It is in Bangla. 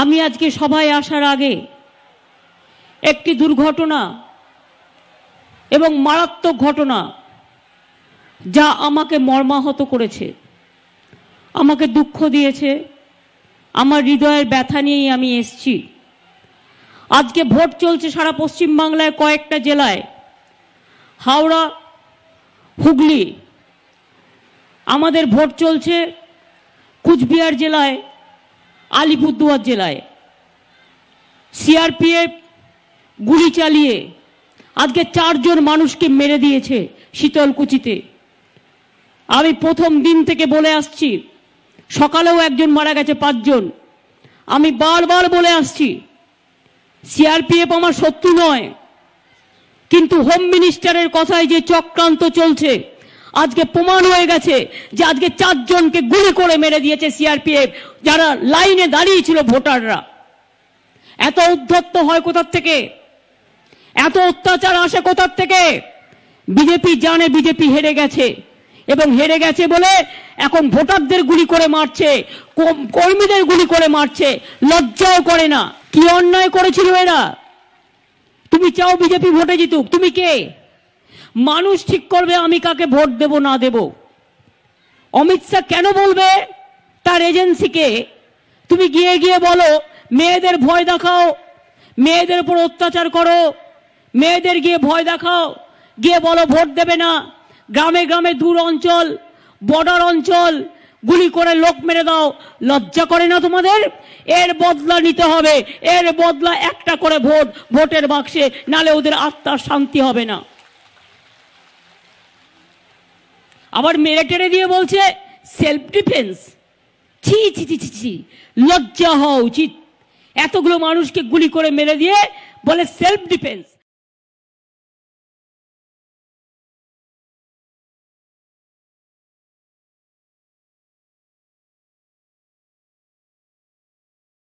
আমি আজকে সভায় আসার আগে একটি দুর্ঘটনা এবং মারাত্মক ঘটনা যা আমাকে মর্মাহত করেছে, আমাকে দুঃখ দিয়েছে, আমার হৃদয়ের ব্যথা নিয়েই আমি এসছি। আজকে ভোট চলছে সারা পশ্চিমবাংলায় কয়েকটা জেলায়, হাওড়া, হুগলি। আমাদের ভোট চলছে কুচবিহার জেলায় আলিপুরদুয়ার জেলায়। সিআরপিএফ গুলি চালিয়ে আজকে চারজন মানুষকে মেরে দিয়েছে শীতলকুচিতে। আমি প্রথম দিন থেকে বলে আসছি, সকালেও একজন মারা গেছে, পাঁচজন। আমি বারবার বলে আসছি, সিআরপিএফ আমার শত্রু নয়, কিন্তু হোম মিনিস্টারের কথায় যে চক্রান্ত চলছে আজকে প্রমাণ হয়ে গেছে যে আজকে চারজনকে গুলি করে মেরে দিয়েছে সিআরপিএফ, যারা লাইনে দাঁড়িয়ে ছিল ভোটাররা। এত উদ্ধত্ত হয় কোথার থেকে? এত অত্যাচার আসে কোথার থেকে? বিজেপি জানে বিজেপি হেরে গেছে, এবং হেরে গেছে বলে এখন ভোটারদের গুলি করে মারছে কর্মীদের গুলি করে মারছে, লজ্জাও করে না। কি অন্যায় করেছিল এরা? তুমি চাও বিজেপি ভোটে জিতুক? তুমি কে? মানুষ ঠিক করবে, আমি কাকে ভোট দেব, না দেব? অমিত শাহ কেন বলবে তার এজেন্সিকে? তুমি গিয়ে গিয়ে বলো, মেয়েদের ভয় দেখাও, মেয়েদের উপর অত্যাচার করো, মেয়েদের গিয়ে ভয় দেখাও, গিয়ে বলো ভোট দেবে না। গ্রামে গ্রামে দূর অঞ্চল বর্ডার অঞ্চল, গুলি করে লোক মেরে দাও। লজ্জা করে না তোমাদের? এর বদলা নিতে হবে, এর বদলা একটা করে ভোট, ভোটের বাক্সে, নালে ওদের আত্মার শান্তি হবে না। আবার মেরে টেরে দিয়ে বলছে সেলফ ডিফেন্স ছি ছি ছি ছি ছি, লজ্জা হওয়া উচিত। এতগুলো মানুষকে গুলি করে মেরে দিয়ে বলে সেলফ ডিফেন্স